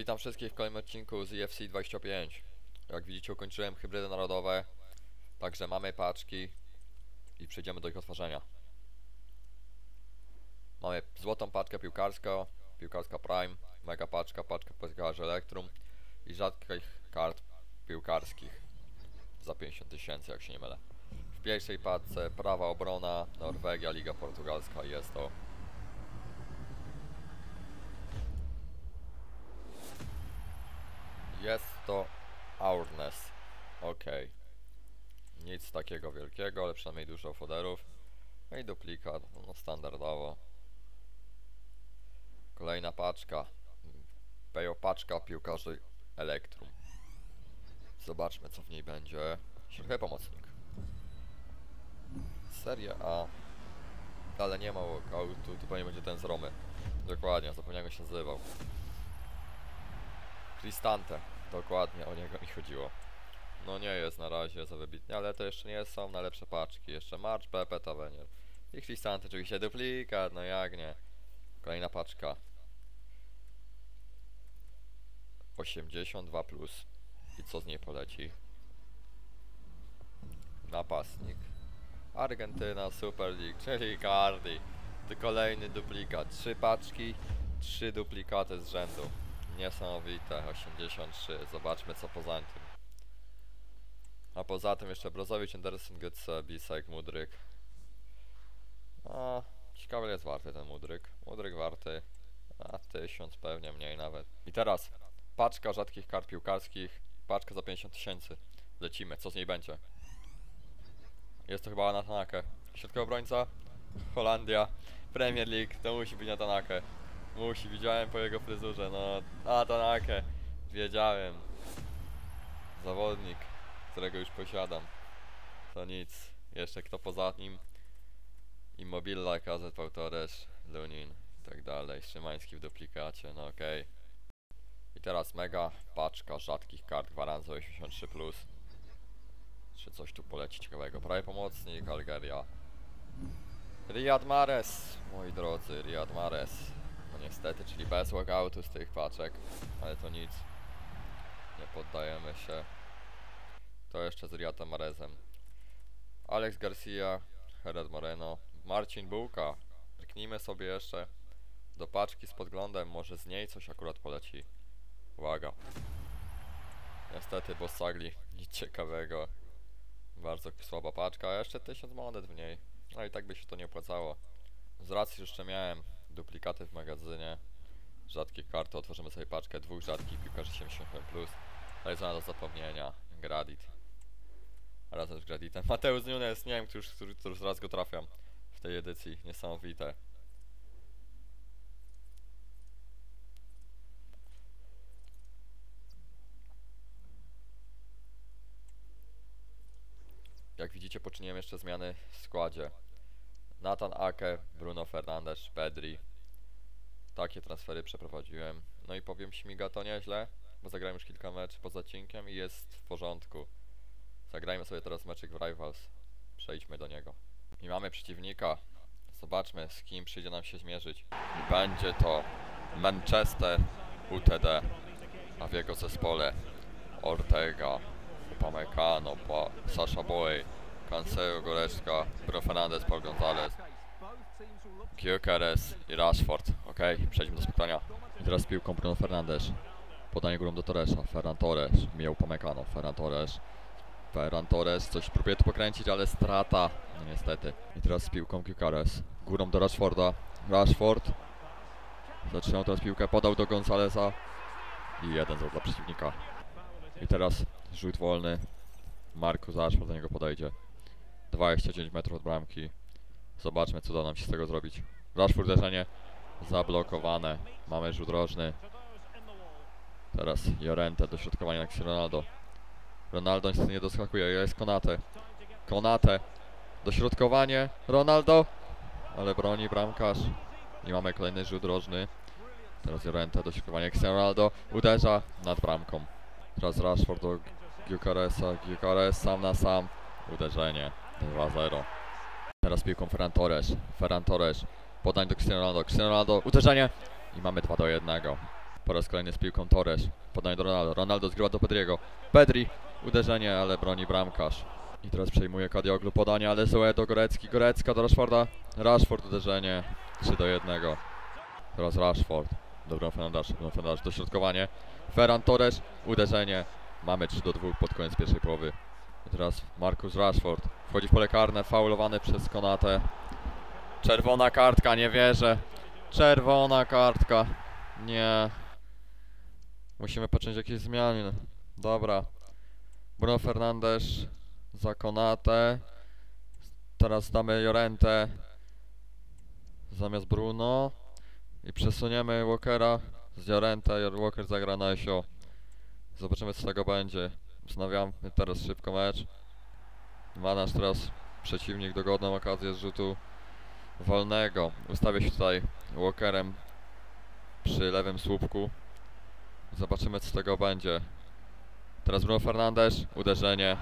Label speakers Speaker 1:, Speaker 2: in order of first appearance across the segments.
Speaker 1: Witam wszystkich w kolejnym odcinku z EFC 25. Jak widzicie ukończyłem hybrydy narodowe, także mamy paczki i przejdziemy do ich otworzenia. Mamy złotą paczkę piłkarską, piłkarska Prime, mega paczka, paczka piłkarza Electrum i rzadkich kart piłkarskich za 50 tysięcy, jak się nie mylę. W pierwszej paczce prawa obrona, Norwegia, Liga Portugalska jest to Jest to Ourness. Ok. Nic takiego wielkiego, ale przynajmniej dużo foderów. No i duplikat, no standardowo. Kolejna paczka. Pejo paczka piłkarzy Elektrum. Zobaczmy co w niej będzie. Środkowy pomocnik. Seria A. Ale nie ma walkoutu, to pewnie będzie ten z Romy. Dokładnie, zapomniałem jak się nazywał. Cristante, dokładnie o niego mi chodziło. No nie jest na razie za wybitnie, ale to jeszcze nie są najlepsze paczki. Jeszcze March, Pepe, Tavernier. I Cristante, oczywiście duplikat, no jak nie. Kolejna paczka. 82 plus. I co z niej poleci? Napastnik. Argentyna Super League, czyli Cardi. Kolejny duplikat. Trzy paczki, trzy duplikaty z rzędu. Niesamowite, 83. Zobaczmy co poza tym. A poza tym jeszcze Brozowicz, Anderson, Götze, Bisek, Mudryk. A, ciekawy jest warty ten Mudryk. Mudryk warty, a 1000 pewnie mniej nawet. I teraz paczka rzadkich kart piłkarskich, paczka za 50 tysięcy. Lecimy, co z niej będzie? Jest to chyba na Tanakę. Środkowy obrońca, Holandia, Premier League, to musi być na Tanakę. Musi, widziałem po jego fryzurze, no, a Tanakę, wiedziałem. Zawodnik, którego już posiadam. To nic, jeszcze kto poza nim? Immobilla, KZ, Torres, Lunin i tak dalej. Szymański w duplikacie, no okej. I teraz mega paczka rzadkich kart gwarancji 83+. Plus. Czy coś tu poleci ciekawego? Prawie pomocnik, Algeria. Riyad Mahrez, moi drodzy, Riyad Mahrez. Niestety, czyli bez walkoutu z tych paczek, ale to nic. Nie poddajemy się. To jeszcze z Riyadem Mahrezem. Alex Garcia, Herod Moreno, Marcin Bułka. Kliknijmy sobie jeszcze do paczki z podglądem, może z niej coś akurat poleci. Uwaga. Niestety, bo sagli nic ciekawego. Bardzo słaba paczka, a jeszcze 1000 monet w niej. No i tak by się to nie opłacało. Z racji, że jeszcze miałem duplikaty w magazynie rzadkich kart, to otworzymy sobie paczkę dwóch rzadkich piłkarzy 75+. Plus. Ale jest ona do zapomnienia. Gradit. Razem z Graditem. Mateusz Nunes, nie wiem, który, który, który raz go trafiam w tej edycji. Niesamowite. Jak widzicie, poczyniłem jeszcze zmiany w składzie. Nathan Ake, Bruno Fernandes, Pedri. Takie transfery przeprowadziłem. No i powiem śmiga to nieźle, bo zagrałem już kilka meczów poza cinkiem i jest w porządku. Zagrajmy sobie teraz meczyk w Rivals. Przejdźmy do niego. I mamy przeciwnika. Zobaczmy z kim przyjdzie nam się zmierzyć. Będzie to Manchester UTD, a w jego zespole Ortega, Upamecano, pa Sasha Boy, Cancelo, Goretzka, Bruno Fernandes, Paul Gonzalez, Gyökeres i Rashford. Ok, przejdźmy do spotkania. I teraz piłką Bruno Fernandes. Podanie górą do Torresa. Ferran Torres. Mijał Upamecano. Ferran Torres. Ferran Torres coś próbuje tu pokręcić, ale strata. No niestety. I teraz z piłką Gyökeres. Górą do Rashforda. Rashford. Zatrzymał teraz piłkę, podał do Gonzaleza. I jeden zł dla przeciwnika. I teraz rzut wolny. Markus Rashford do niego podejdzie. 29 metrów od bramki. Zobaczmy, co da nam się z tego zrobić. Rashford uderzenie zablokowane. Mamy rzut rożny. Teraz Jorente, dośrodkowanie na Ronaldo. Ronaldo niestety nie doskakuje, jest Konate. Konate. Dośrodkowanie. Ronaldo. Ale broni bramkarz. I mamy kolejny rzut rożny. Teraz Jorente, dośrodkowanie Ronaldo. Uderza nad bramką. Teraz Rashford do Gyökeresa. Gyökeres sam na sam. Uderzenie. 2-0. Teraz piłką Ferran Torres. Ferran Torres. Podań do Cristiano Ronaldo. Cristiano Ronaldo. Uderzenie. I mamy 2 do 1. Po raz kolejny z piłką Torres. Podanie do Ronaldo. Ronaldo zgrywa do Pedriego. Pedri. Uderzenie, ale broni bramkarz. I teraz przejmuje Kadioglu podanie, ale złe do Gorecki. Gorecka do Rashforda. Rashford uderzenie. 3 do 1. Teraz Rashford. Do Bruno Fernandes. Bruno Fernandes dośrodkowanie. Ferran Torres. Uderzenie. Mamy 3 do 2 pod koniec pierwszej połowy. Teraz Marcus Rashford. Wchodzi w pole karne. Faulowany przez Konatę. Czerwona kartka, nie wierzę. Czerwona kartka. Nie. Musimy począć jakieś zmiany. Dobra. Bruno Fernandes za Konatę. Teraz damy Jorentę zamiast Bruno. I przesuniemy Walkera z Jorentę. Walker zagra na Esio. Zobaczymy co z tego będzie. Wznawiam teraz szybko mecz. Ma nasz teraz przeciwnik dogodną okazję z rzutu wolnego. Ustawię się tutaj Walkerem przy lewym słupku. Zobaczymy co z tego będzie. Teraz Bruno Fernandes, uderzenie.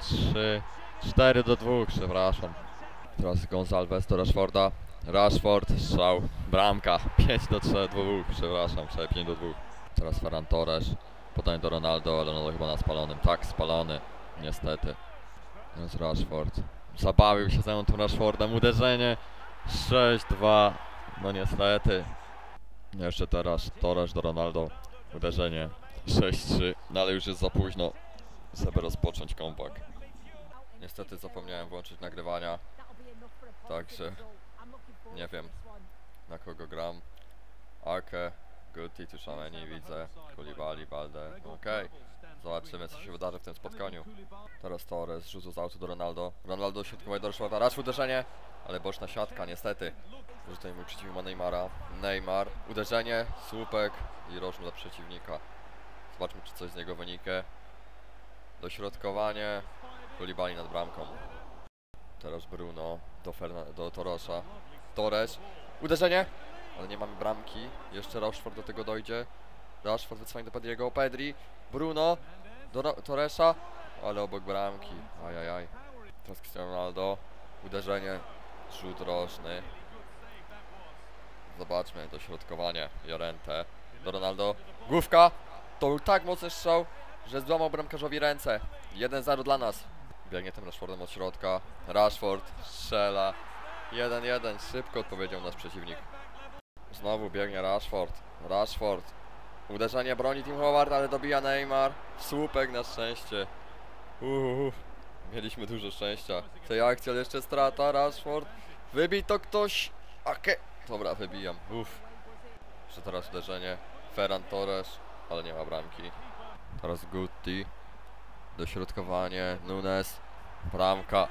Speaker 1: 3, 4 do 2, przepraszam. Teraz Gonzalez do Rashforda. Rashford, strzał, bramka. 5 do 3, 2, przepraszam, 5 do 2. Teraz Ferran Torres, podanie do Ronaldo, ale Ronaldo chyba na spalonym. Tak, spalony, niestety. Teraz Rashford. Zabawił się mną tym Rashfordem, uderzenie. 6-2, no niestety. Jeszcze teraz Torres do Ronaldo, uderzenie. 6-3, no ale już jest za późno, żeby rozpocząć comeback. Niestety zapomniałem włączyć nagrywania, także nie wiem na kogo gram. Arke, Guti, Tuszameni widzę, Kulibali, Balde, okej. Zobaczymy co się wydarzy w tym spotkaniu. Teraz Torres rzutu z autu do Ronaldo. Ronaldo środkowy do Rashforda, raz uderzenie, ale boczna siatka niestety. Tutaj mój przeciwnik ma Neymara. Neymar, uderzenie, słupek i rożny dla przeciwnika. Zobaczmy czy coś z niego wyniknie. Dośrodkowanie, Kulibali nad bramką. Teraz Bruno do, Ferna do Torosza. Torres, uderzenie, ale nie mamy bramki. Jeszcze Rashford do tego dojdzie. Rashford wycofanie do Pedriego, Pedri, Bruno, do Ro Torresza, ale obok bramki. Ajajaj. Teraz Cristiano Ronaldo, uderzenie, rzut rożny. Zobaczmy, dośrodkowanie, Jorente, do Ronaldo, główka, to był tak mocny strzał, że złamał bramkarzowi ręce. 1-0 dla nas. Biegnie tym Rashfordem od środka, Rashford strzela, 1-1, szybko odpowiedział nasz przeciwnik. Znowu biegnie Rashford, Rashford, Uderzenie broni Tim Howard, ale dobija Neymar. Słupek na szczęście. Uuu, mieliśmy dużo szczęścia. Tej akcji, ale jeszcze strata. Rashford. Wybij to ktoś. Ake. Dobra, wybijam. Uff. Jeszcze teraz uderzenie. Ferran Torres, ale nie ma bramki. Teraz Gutti. Dośrodkowanie. Nunes. Bramka.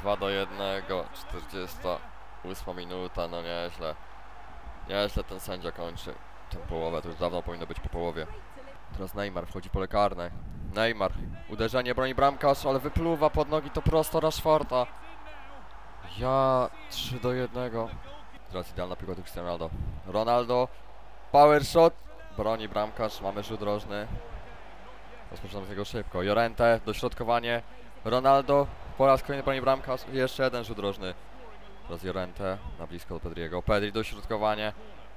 Speaker 1: 2 do 1. 48 minuta. No nieźle. Nieźle ten sędzia kończy tę połowę, to już dawno powinno być po połowie. Teraz Neymar wchodzi pole karne. Neymar, uderzenie broni bramkarz, ale wypluwa pod nogi to prosto Rashforda. Ja 3 do 1. Teraz idealna piłka do Cristiano Ronaldo. Ronaldo, power shot, broni bramkarz, mamy rzut rożny. Rozpoczynamy z niego szybko. Jorente, dośrodkowanie. Ronaldo, po raz kolejny broni bramkarz, jeszcze jeden rzut rożny. Teraz Jorente, na blisko do Pedriego. Pedri, dośrodkowanie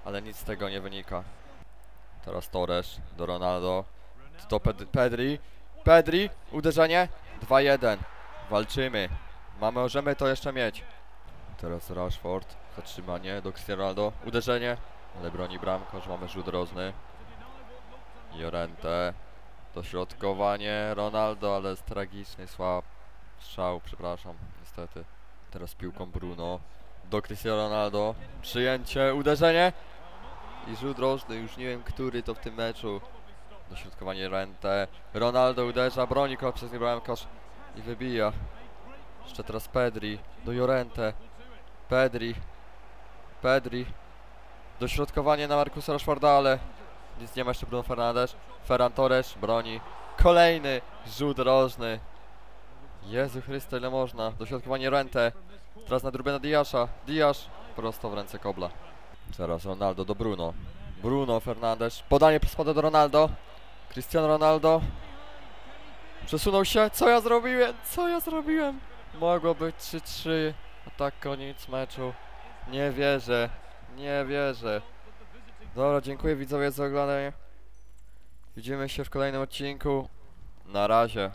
Speaker 1: ale nic z tego nie wynika. Teraz Torres do Ronaldo. To Ped Pedri. Pedri, uderzenie. 2-1. Walczymy. Mamy, możemy to jeszcze mieć. Teraz Rashford. Zatrzymanie do Cristiano Ronaldo. Uderzenie. Ale broni bramkarz. Mamy rzut rożny. Jorente. Dośrodkowanie Ronaldo, ale jest tragiczny, słab. Strzał, przepraszam, niestety. Teraz piłką Bruno do Cristiano Ronaldo. Przyjęcie, uderzenie. I rzut rożny, już nie wiem który to w tym meczu. Dośrodkowanie Rente. Ronaldo uderza, broni go przez nie bramkarz i wybija. Jeszcze teraz Pedri do Jorente. Pedri. Pedri. Dośrodkowanie na Marcusa Rashforda, ale nic nie ma jeszcze Bruno Fernandes. Ferran Torres broni. Kolejny rzut rożny. Jezu Chryste, ile można. Dośrodkowanie Rente. Teraz na Rubena Diasza. Diasz prosto w ręce Kobla. Teraz Ronaldo do Bruno. Bruno Fernandes. Podanie spada do Ronaldo. Cristiano Ronaldo. Przesunął się. Co ja zrobiłem? Co ja zrobiłem? Mogło być 3-3. A tak koniec meczu. Nie wierzę. Nie wierzę. Dobra, dziękuję widzowie za oglądanie. Widzimy się w kolejnym odcinku. Na razie.